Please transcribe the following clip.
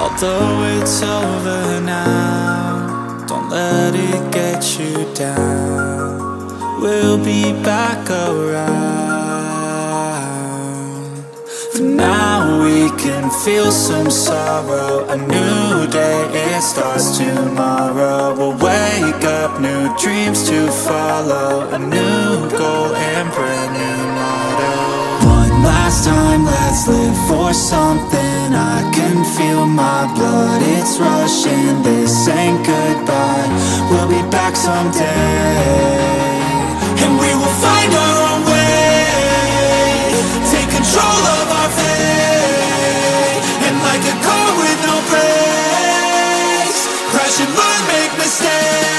Although it's over now, don't let it get you down. We'll be back around. For now, we can feel some sorrow. A new day, it starts tomorrow. We'll wake up, new dreams to follow. A new goal and brand new motto. One last time, let's live for something. I it's rushing. This ain't goodbye. We'll be back someday. And we will find our own way. Take control of our fate. And like a car with no brakes Crash and learn, make mistakes.